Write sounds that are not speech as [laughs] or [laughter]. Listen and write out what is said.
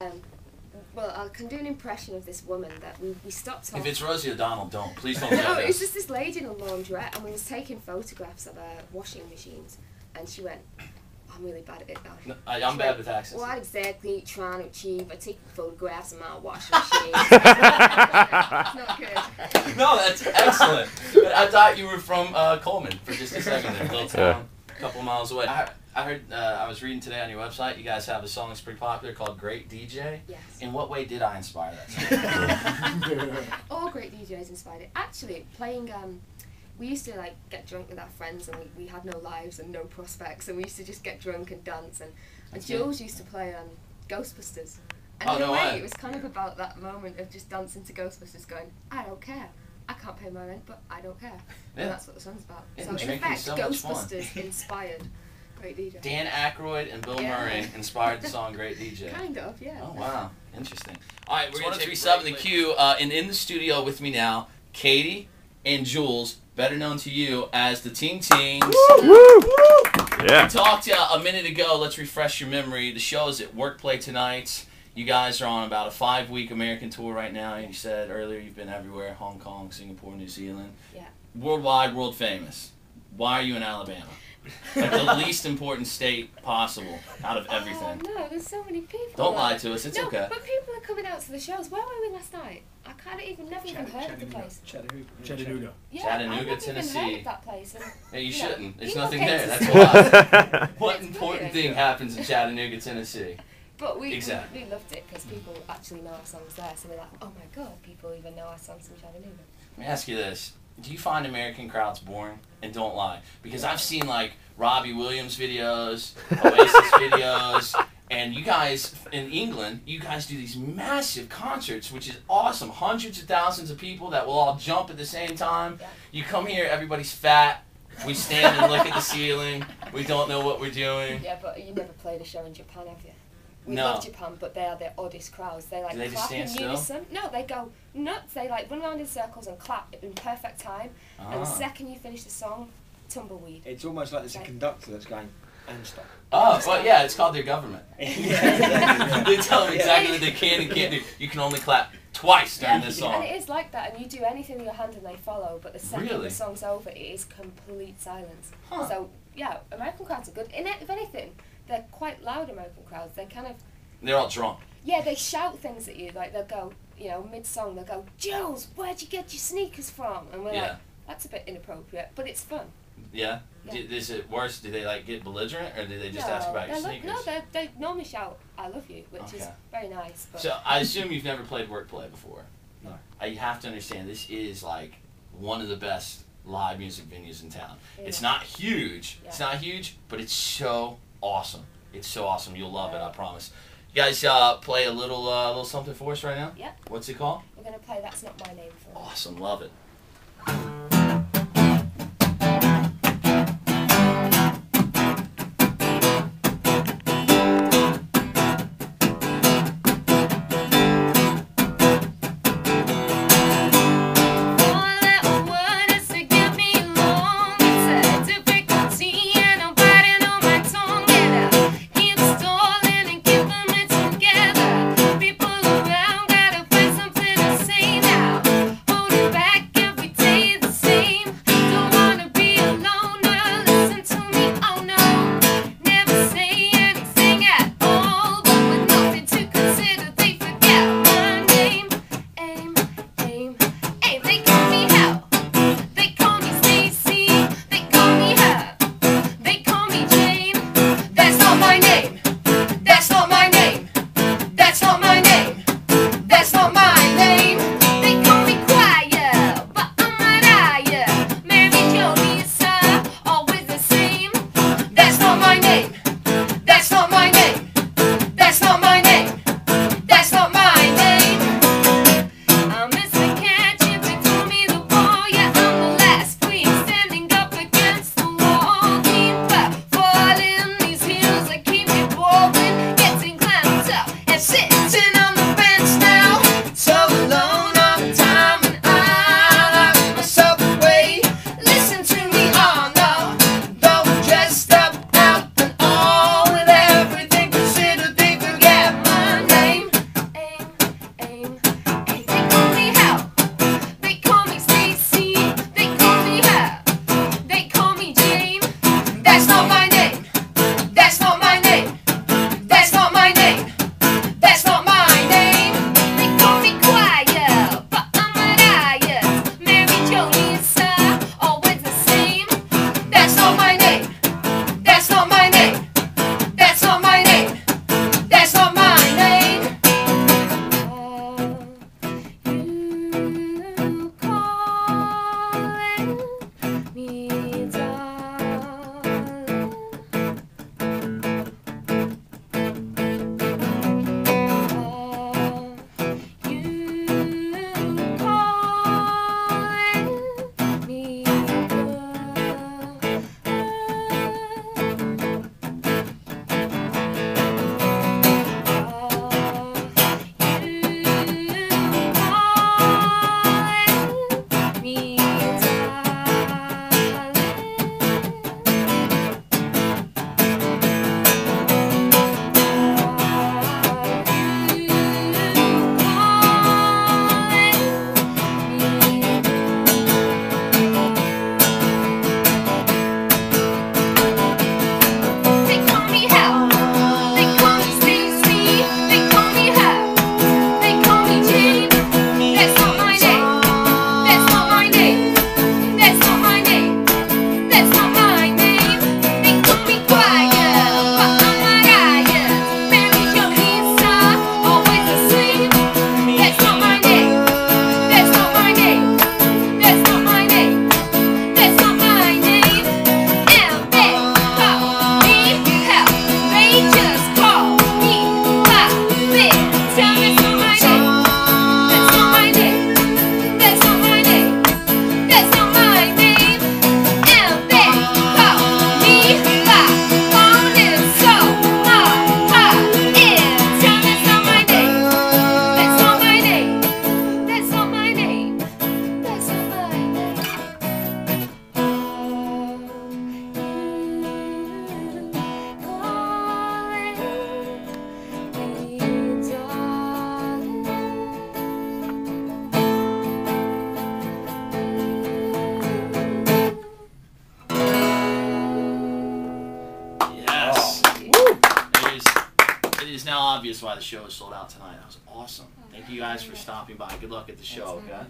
Um, well, I can do an impression of this woman that we, we stopped off. If it's Rosie O'Donnell, don't. Please don't [laughs] no, do it's this. just this lady in a laundrette, and we was taking photographs of her washing machines, and she went, "I'm really bad at it now." No, I, I'm bad went, with accents. What exactly are you trying to achieve? I take photographs of my washing [laughs] machine. [laughs] it's not good. No, that's excellent. I thought you were from uh, Coleman for just a second there, little town, a couple miles away. I, I heard, uh, I was reading today on your website, you guys have a song that's pretty popular called Great DJ. Yes. In what way did I inspire that song? [laughs] All great DJs inspired it. Actually, playing, um, we used to like get drunk with our friends, and we, we had no lives and no prospects, and we used to just get drunk and dance. And, and That's good. Jules used to play um, Ghostbusters. And Oh, in a no way, way. it was kind of about that moment of just dancing to Ghostbusters, going, I don't care. I can't pay my rent, but I don't care. Yeah. And that's what the song's about. Yeah, so in drinking effect, so. Ghostbusters inspired [laughs] Great DJ. Dan Aykroyd and Bill Yeah. Murray [laughs] inspired the song Great DJ. Kind of, yeah. Oh wow, interesting. All right, we're It's gonna 103 take sub sub in the the Q, uh, and in the studio with me now, Katie and Jules, better known to you as the Ting Tings. Yeah. We talked to uh, a minute ago. Let's refresh your memory. The show is at Workplay tonight. You guys are on about a five-week American tour right now. You said earlier you've been everywhere: Hong Kong, Singapore, New Zealand. Yeah. Worldwide, world famous. Why are you in Alabama? Like the least important state possible out of everything. Oh no, there's so many people. Don't there. lie to us. It's no, okay. but people are coming out to the shows. Where were we last night? I can't even never even heard of the place. Chattanooga. Chattanooga. Yeah, Chattanooga, I've never Tennessee. Even heard of that place. And, Hey, you you shouldn't. There's nothing there. That's see why. [laughs] What It's important brilliant. thing happens in Chattanooga, Tennessee? But we, Exactly. we we loved it because people actually know our songs there. So we're like, oh my god, people even know our songs from Chattanooga. Let me ask you this: Do you find American crowds boring? And don't lie, because I've seen like Robbie Williams videos, [laughs] Oasis videos, and you guys in England, you guys do these massive concerts, which is awesome. Hundreds of thousands of people that will all jump at the same time. Yeah. You come here, everybody's fat. We stand and look at the ceiling. We don't know what we're doing. Yeah, but you never played a show in Japan, have you? We No. love Japan, but they are the oddest crowds. They like Do they just clap in stand still? unison. No, they go nuts. They like run around in circles and clap in perfect time. And the Ah. second you finish the song, tumbleweed. It's almost like there's a conductor that's going, and stop. Oh, well, yeah, it's called their government. [laughs] yeah. [laughs] they tell them exactly what they can and can't do. You can only clap twice during this And song. it is like that, and you do anything with your hand and they follow, but the second Really? the song's over, it is complete silence. Huh. So, yeah, American crowds are good. In it, if anything, they're quite loud American crowds. They're kind of, They're all drunk. yeah, they shout things at you. Like, they'll go, you know, mid song, they'll go, Jules, where'd you get your sneakers from? And we're Yeah. like, that's a bit inappropriate, but it's fun. Yeah? Yeah. D- Is it worse? Do they like get belligerent or do they just no, ask about your they lo- sneakers? No, they, they normally shout, I love you, which is very nice. But So I assume you've never played Workplay before. No. You have to understand this is like one of the best live music venues in town. It's not huge. It's not huge, but it's so awesome. It's so awesome. You'll love it. I promise. You guys uh, play a little uh, little something for us right now. Yeah. What's it called? we're going to play That's Not My Name for. Awesome. Love it. It is now obvious why the show is sold out tonight. That was awesome. Thank you guys for stopping by. Good luck at the show. Okay.